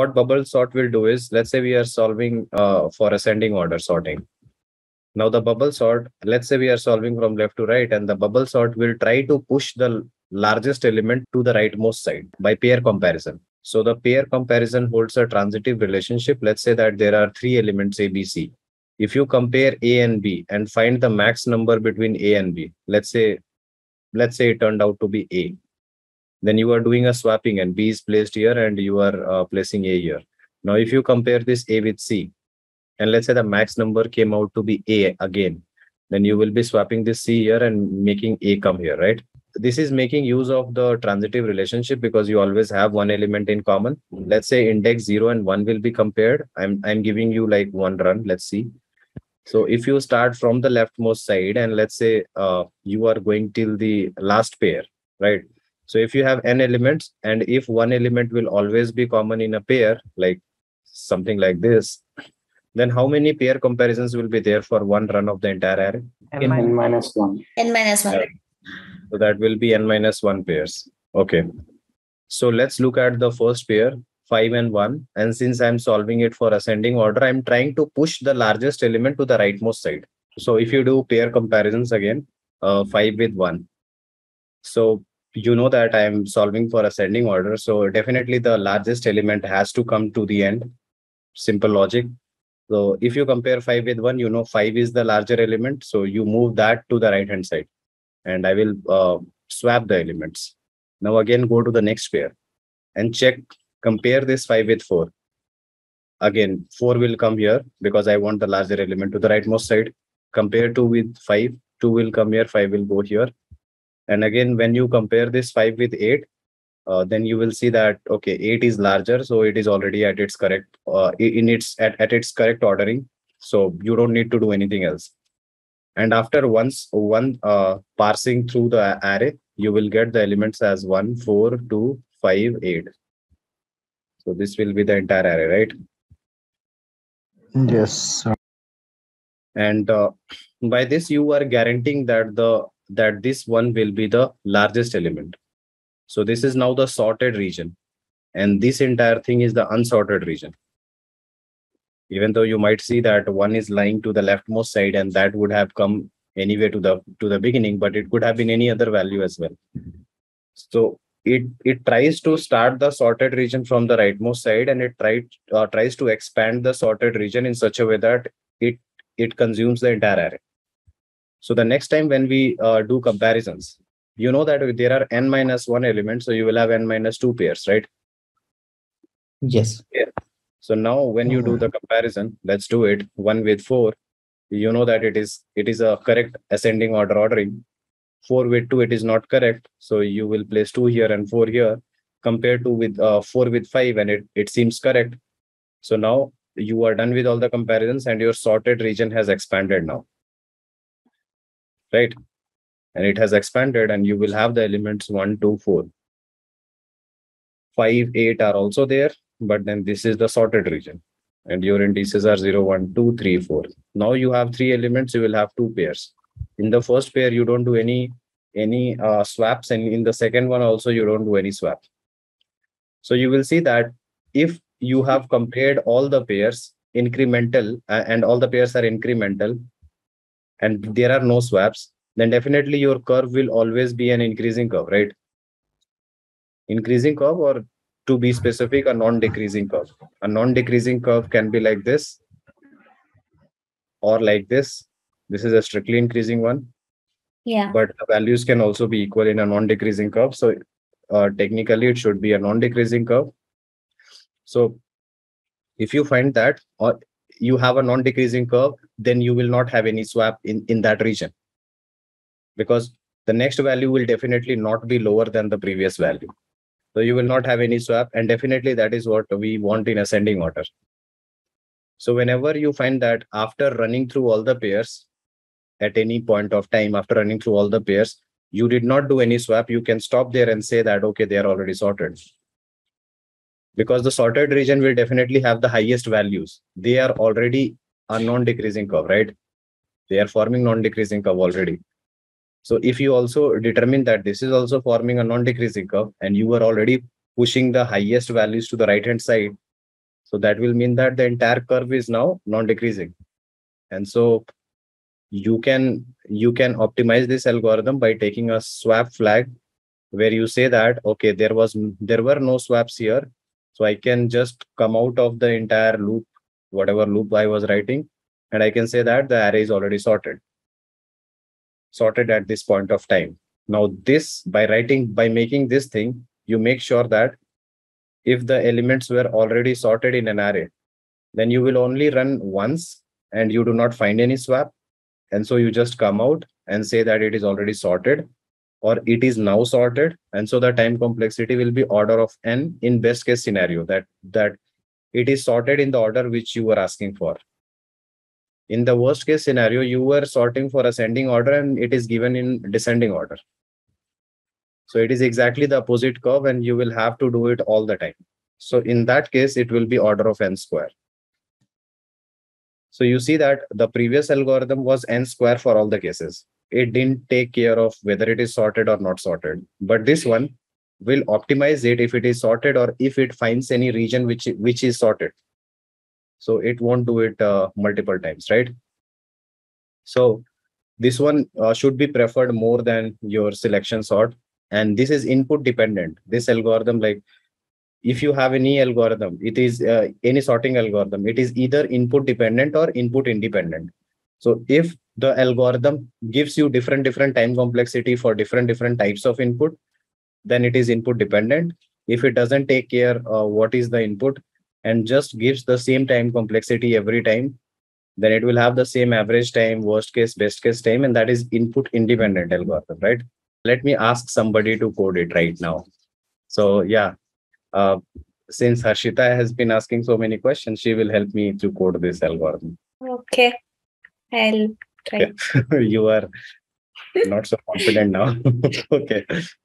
what bubble sort will do is, let's say we are solving uh, for ascending order sorting. Now the bubble sort, let's say we are solving from left to right and the bubble sort will try to push the largest element to the rightmost side by pair comparison. So the pair comparison holds a transitive relationship. Let's say that there are three elements A, B, C. If you compare A and B and find the max number between A and B, let's say, let's say it turned out to be A, then you are doing a swapping and B is placed here and you are uh, placing A here. Now, if you compare this A with C, and let's say the max number came out to be A again, then you will be swapping this C here and making A come here, right? This is making use of the transitive relationship because you always have one element in common. Let's say index zero and one will be compared. I'm I'm giving you like one run. Let's see. So if you start from the leftmost side and let's say uh, you are going till the last pair, right? So if you have n elements and if one element will always be common in a pair, like something like this, then how many pair comparisons will be there for one run of the entire array? n minus, n minus 1. n minus 1. So that will be n minus 1 pairs. Okay. So let's look at the first pair, 5 and 1. And since I'm solving it for ascending order, I'm trying to push the largest element to the rightmost side. So if you do pair comparisons again, uh, 5 with 1. So you know that I'm solving for ascending order. So definitely the largest element has to come to the end. Simple logic. So if you compare 5 with 1, you know 5 is the larger element. So you move that to the right hand side. And I will uh, swap the elements. Now again, go to the next pair and check, compare this 5 with 4. Again, 4 will come here because I want the larger element to the rightmost side. Compare 2 with 5, 2 will come here, 5 will go here and again, when you compare this 5 with 8, uh, then you will see that, okay, 8 is larger. So it is already at its correct, uh, in its, at, at its correct ordering. So you don't need to do anything else. And after once one uh, parsing through the array, you will get the elements as 1, 4, 2, 5, 8. So this will be the entire array, right? yes, sir. And uh, by this, you are guaranteeing that the that this one will be the largest element. So this is now the sorted region. And this entire thing is the unsorted region. Even though you might see that one is lying to the leftmost side and that would have come anyway to the to the beginning, but it could have been any other value as well. So it it tries to start the sorted region from the rightmost side and it try, uh, tries to expand the sorted region in such a way that it it consumes the entire array so the next time when we uh, do comparisons, you know that there are n minus 1 elements, so you will have n minus 2 pairs, right? Yes. Yeah. So now when you do the comparison, let's do it. 1 with 4, you know that it is it is a correct ascending order ordering. 4 with 2, it is not correct. So you will place 2 here and 4 here compared to with uh, 4 with 5 and it, it seems correct. So now you are done with all the comparisons and your sorted region has expanded now right? And it has expanded and you will have the elements 1, 2, 4. 5, 8 are also there, but then this is the sorted region. And your indices are 0, 1, 2, 3, 4. Now you have three elements, you will have two pairs. In the first pair, you don't do any any uh, swaps, and in the second one also you don't do any swap. So you will see that if you have compared all the pairs incremental uh, and all the pairs are incremental, and there are no swaps, then definitely your curve will always be an increasing curve, right? Increasing curve or to be specific, a non-decreasing curve. A non-decreasing curve can be like this or like this. This is a strictly increasing one. Yeah. But the values can also be equal in a non-decreasing curve. So uh, technically it should be a non-decreasing curve. So if you find that or you have a non-decreasing curve, then you will not have any swap in, in that region. Because the next value will definitely not be lower than the previous value. So you will not have any swap. And definitely that is what we want in ascending order. So whenever you find that after running through all the pairs at any point of time, after running through all the pairs, you did not do any swap, you can stop there and say that, okay, they are already sorted because the sorted region will definitely have the highest values. They are already a non-decreasing curve, right? They are forming non-decreasing curve already. So if you also determine that this is also forming a non-decreasing curve and you are already pushing the highest values to the right hand side, So that will mean that the entire curve is now non-decreasing. And so you can you can optimize this algorithm by taking a swap flag where you say that okay there was there were no swaps here so i can just come out of the entire loop whatever loop i was writing and i can say that the array is already sorted. Sorted at this point of time. Now this by writing by making this thing you make sure that if the elements were already sorted in an array then you will only run once and you do not find any swap. And so you just come out and say that it is already sorted or it is now sorted. And so the time complexity will be order of n in best case scenario that that it is sorted in the order which you were asking for. In the worst case scenario you were sorting for ascending order and it is given in descending order. So it is exactly the opposite curve and you will have to do it all the time. So in that case it will be order of n square. So you see that the previous algorithm was n square for all the cases it didn't take care of whether it is sorted or not sorted. But this one will optimize it if it is sorted or if it finds any region which which is sorted. So it won't do it uh, multiple times right? So this one uh, should be preferred more than your selection sort. And this is input dependent. This algorithm like if you have any algorithm it is uh, any sorting algorithm it is either input dependent or input independent. So if the algorithm gives you different different time complexity for different different types of input then it is input dependent. If it doesn't take care uh, what is the input and just gives the same time complexity every time then it will have the same average time worst case best case time and that is input independent algorithm right? Let me ask somebody to code it right now. So yeah uh, since harshita has been asking so many questions she will help me to code this algorithm. Okay. I'll Okay. you are not so confident now okay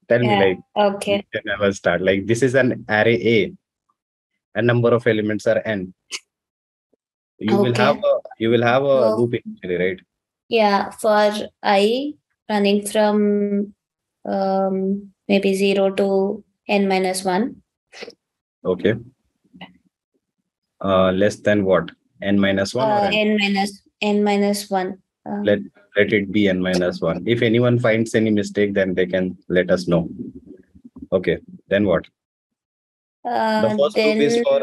tell me like Okay. can never start like this is an array a a number of elements are n you will have a you will have a So- loop initially right Yeah. For i running from um maybe zero to n minus one. okay uh less than what n minus 1 or Uh, n? n minus n minus one. Um, let let it be n minus 1 if anyone finds any mistake then they can let us know. Okay then what? The uh, first then loop is for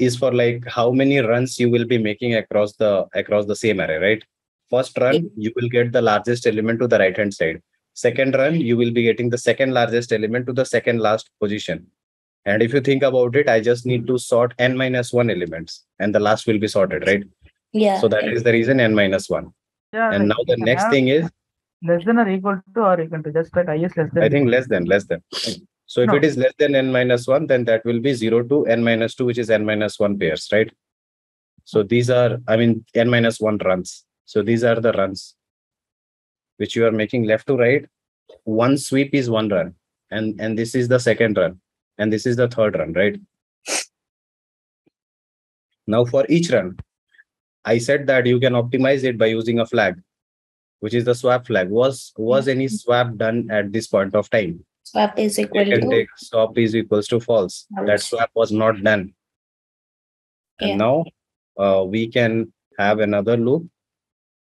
is for like how many runs you will be making across the across the same array right? First run you will get the largest element to the right hand side. Second run you will be getting the second largest element to the second last position. And if you think about it i just need to sort n minus 1 elements and the last will be sorted right? Yeah. so that is the reason n minus 1 Yeah, and like now the next thing is less than or equal to or equal to just like is less than. I think less than, less than. So if No. it is less than n minus 1, then that will be 0 to n minus 2, which is n minus 1 pairs, right? So these are, I mean, n minus 1 runs. So these are the runs which you are making left to right. One sweep is one run, and, and this is the second run, and this is the third run, right? Now for each run, I said that you can optimize it by using a flag, which is the swap flag. Was was any swap done at this point of time? swap is equal to take stop is equals to false. That swap was not done. And now uh, we can have another loop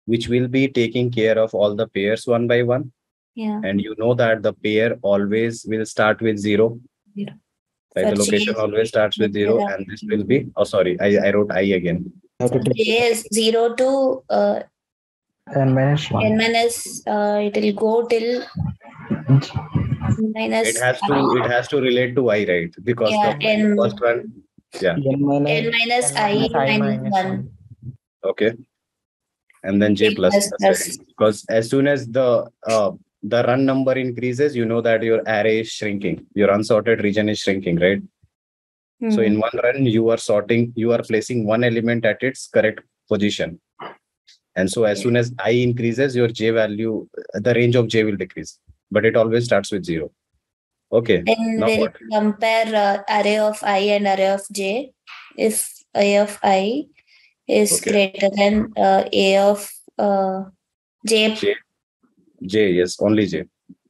which will be taking care of all the pairs one by one. yeah. And you know that the pair always will start with zero. Yeah. Right, the location always starts with zero, and this will be oh sorry, I, I wrote I again. Have to take J is zero to uh, n minus one. n minus uh, it will go till minus It has to it has to relate to I, right? Because Yeah, the and- first one, yeah, n minus n minus n i minus I minus minus one. one. okay. And then J J plus plus plus, plus. because as soon as the uh, the run number increases, you know that your array is shrinking, your unsorted region is shrinking, right? So Hmm. in one run, you are sorting, you are placing one element at its correct position. And so as soon as i increases, your j value, the range of j will decrease, but it always starts with zero. Okay. Then Now we'll what? compare uh, array of i and array of j. If a of i is Okay. greater than uh, a of uh, j, J. J, yes, only j.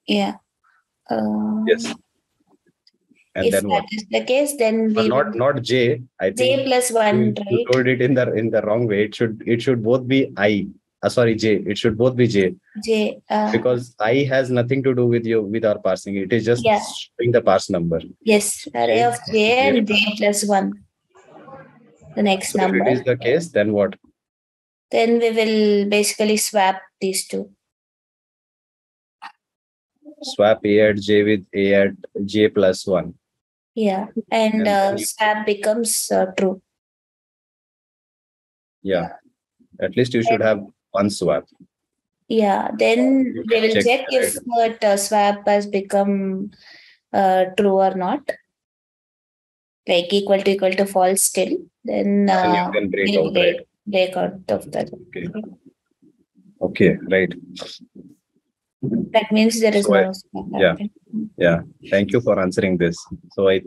yeah. Uh, Yes. And if then that what? is the case, then But we not not J. I J plus one, you right? told it in the in the wrong way. It should it should both be I. Uh, sorry, J. It should both be J J. Uh, because I has nothing to do with you with our parsing. It is just Yeah. showing the parse number. yes, array of J and J plus one. The next So if number. it is the case, then what? Then we will basically swap these two. Swap A at J with A at J plus one. Yeah, and And uh, swap becomes uh, true. Yeah. At least you should have one swap. Yeah, then they will check check if that uh, swap has become uh, true or not. Like equal to equal to false still. Then uh, you can break out, right? break, break out of that. Okay. Okay, right. That means there is So I- no swap. yeah. happening. Thank you for answering this. So I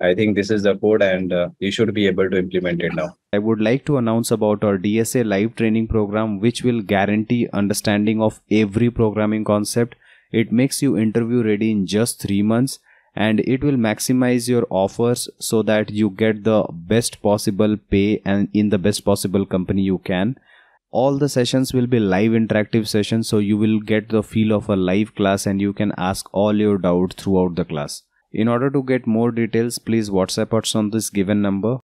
I think this is the code and uh, you should be able to implement it now. I would like to announce about our DSA live training program, which will guarantee understanding of every programming concept. It makes you interview ready in just three months and it will maximize your offers so that you get the best possible pay and in the best possible company you can. All the sessions will be live interactive sessions, so you will get the feel of a live class and you can ask all your doubts throughout the class. In order to get more details, please WhatsApp us on this given number